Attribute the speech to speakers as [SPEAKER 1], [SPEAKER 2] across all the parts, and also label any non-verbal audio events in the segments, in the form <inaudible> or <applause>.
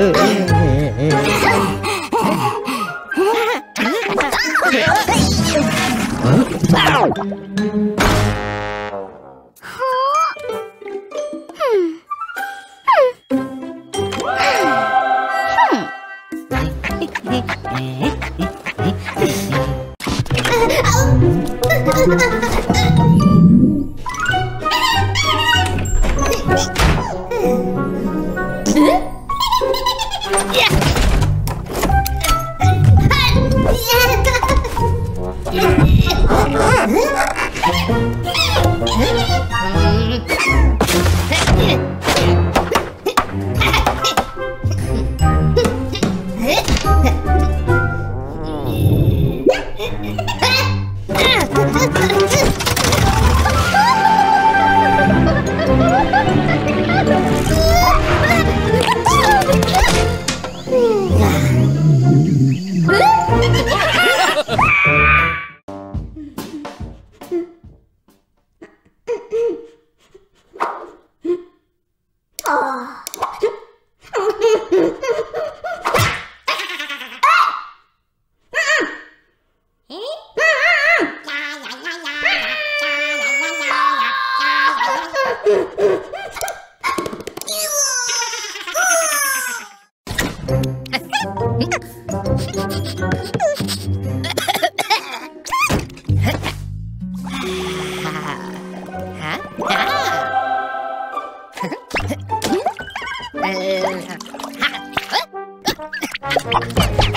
[SPEAKER 1] 응. 예, 예. Thank <laughs> you.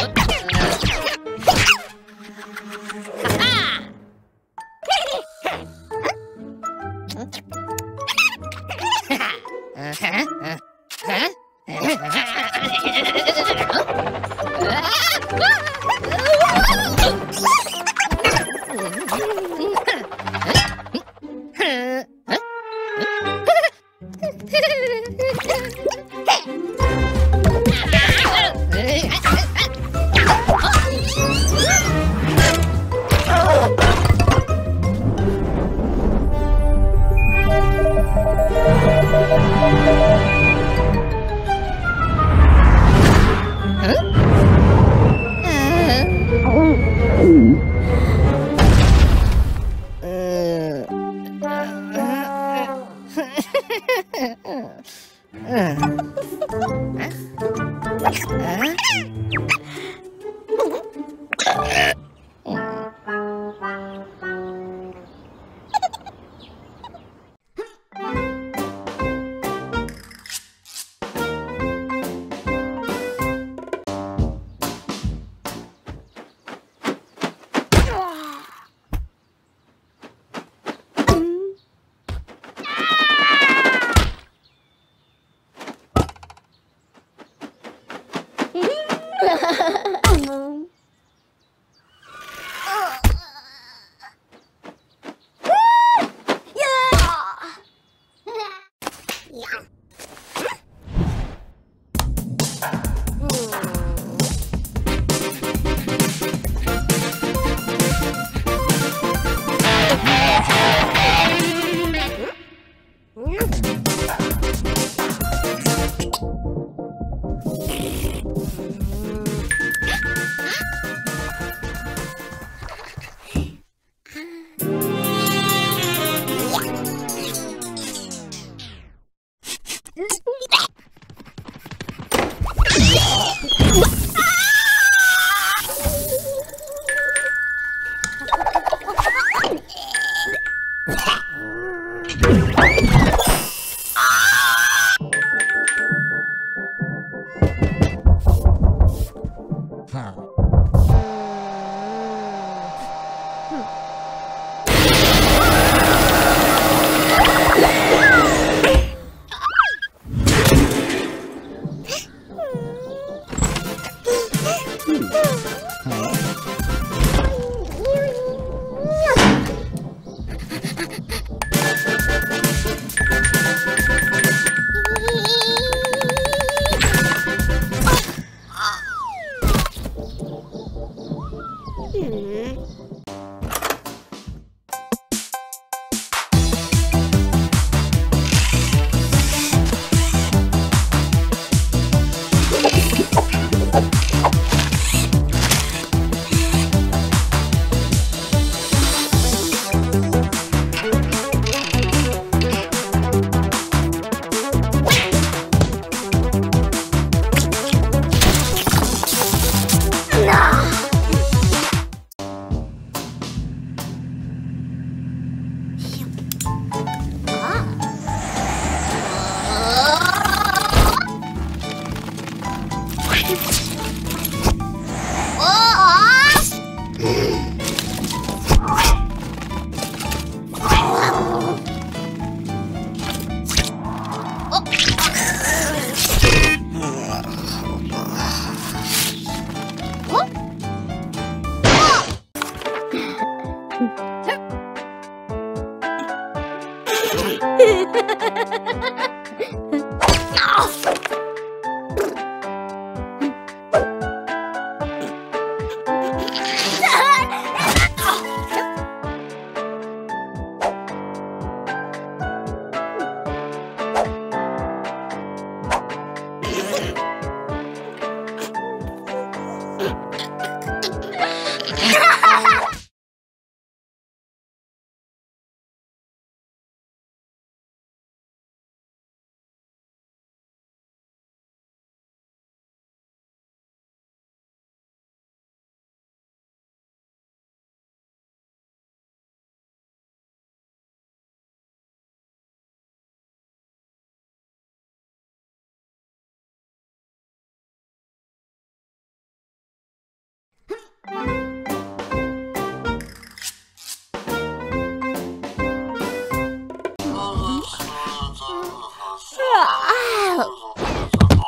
[SPEAKER 1] 是啊，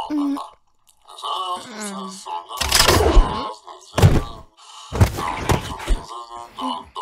[SPEAKER 1] 嗯，嗯。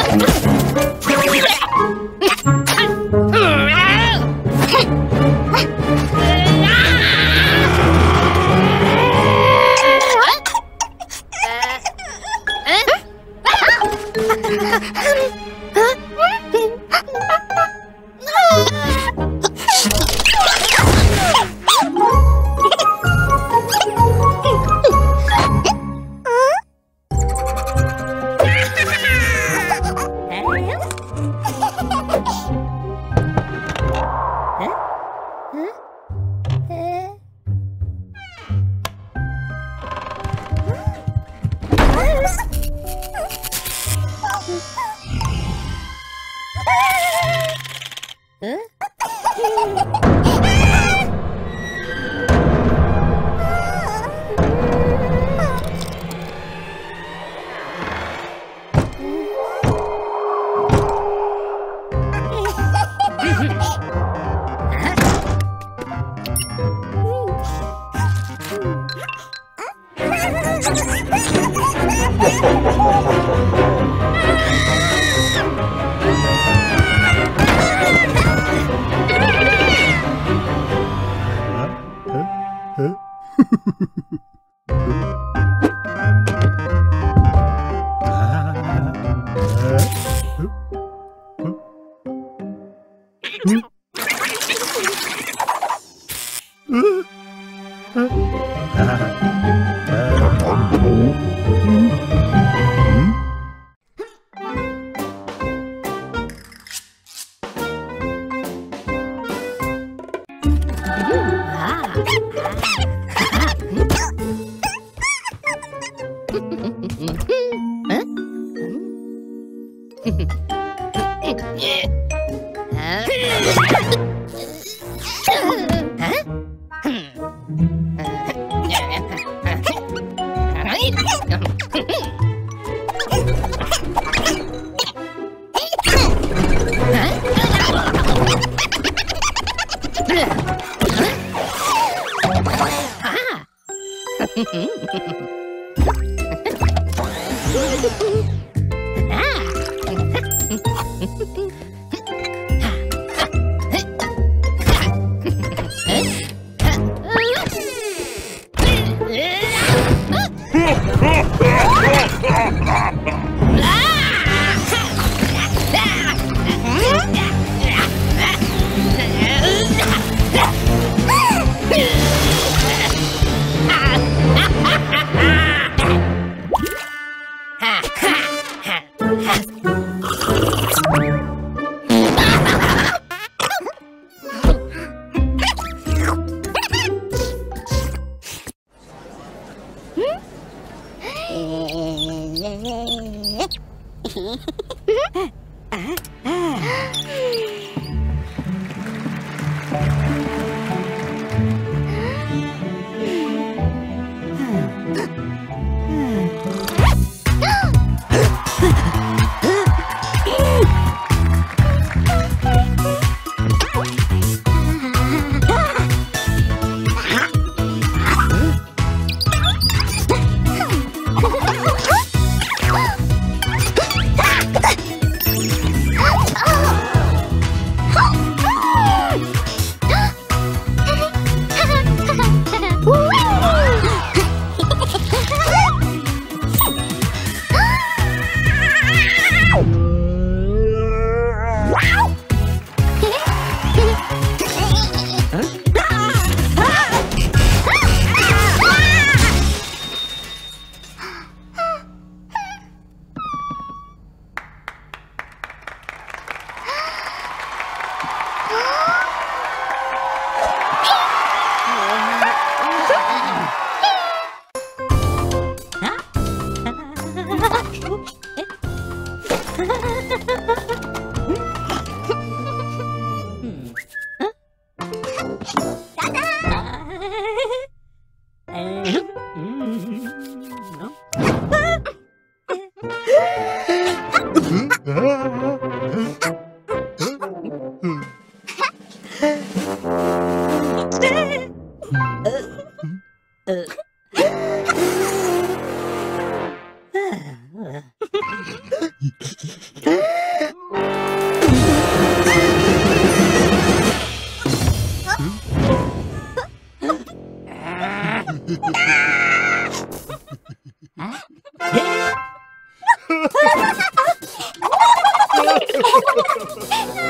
[SPEAKER 1] What?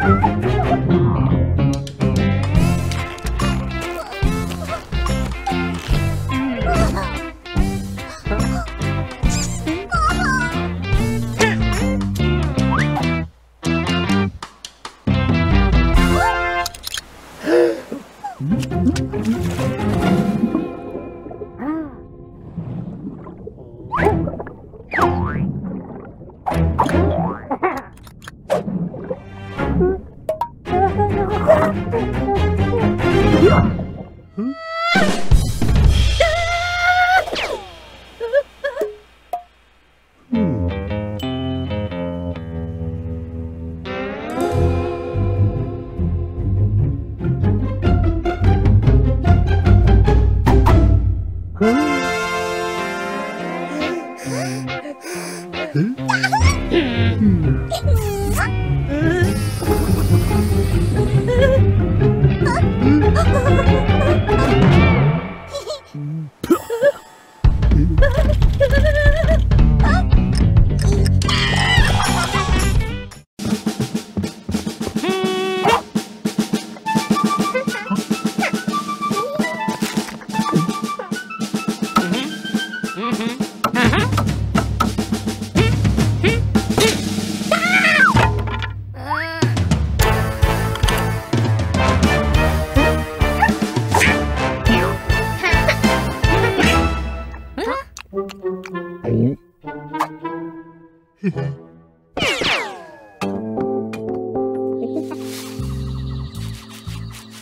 [SPEAKER 1] Thank you.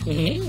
[SPEAKER 1] Mm-hmm.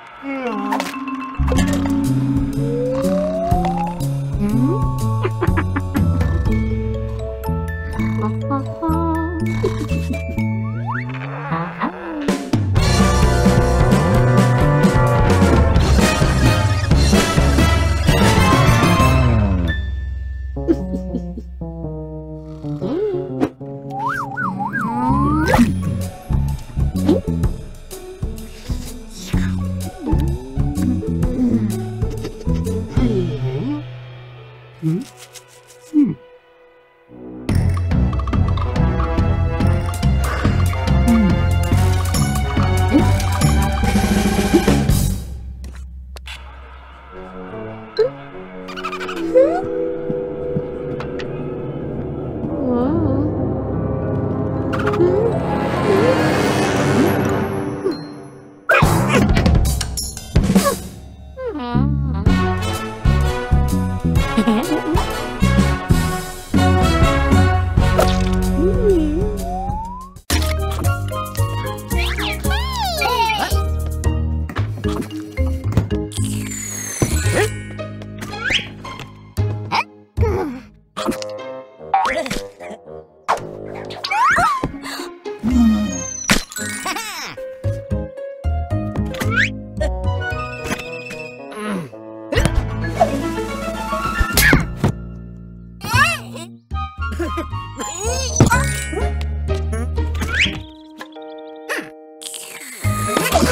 [SPEAKER 1] Oh,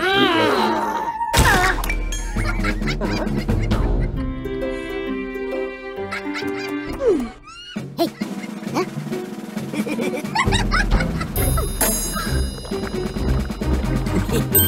[SPEAKER 1] Hey. <laughs> <laughs>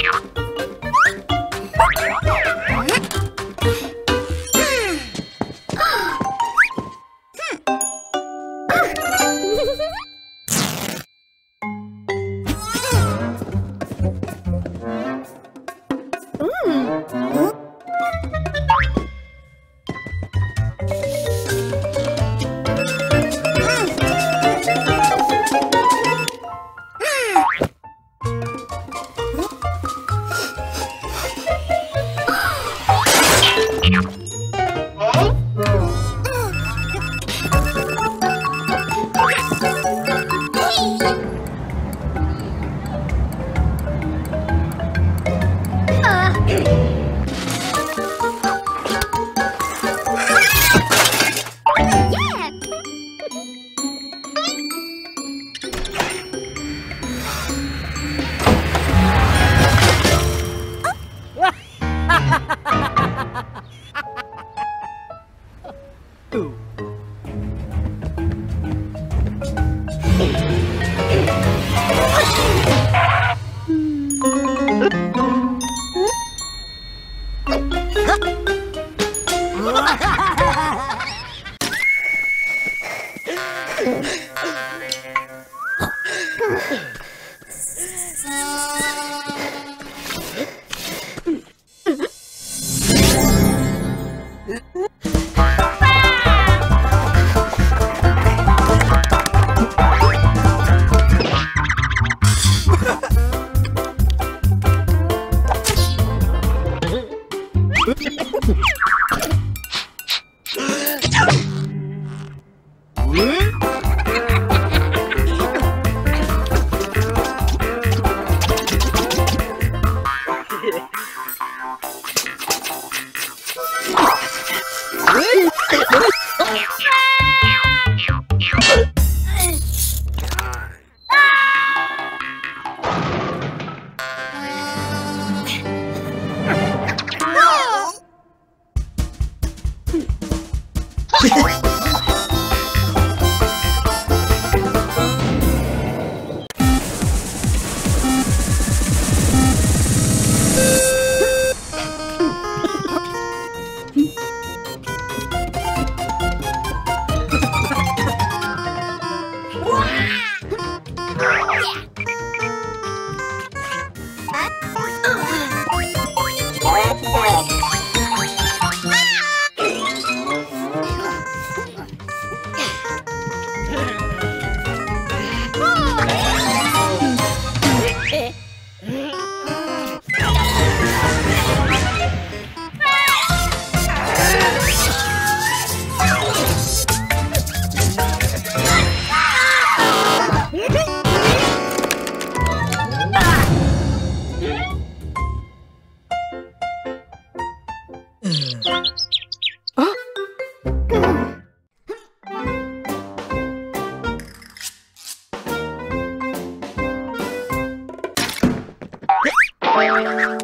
[SPEAKER 1] Yeah. Bye.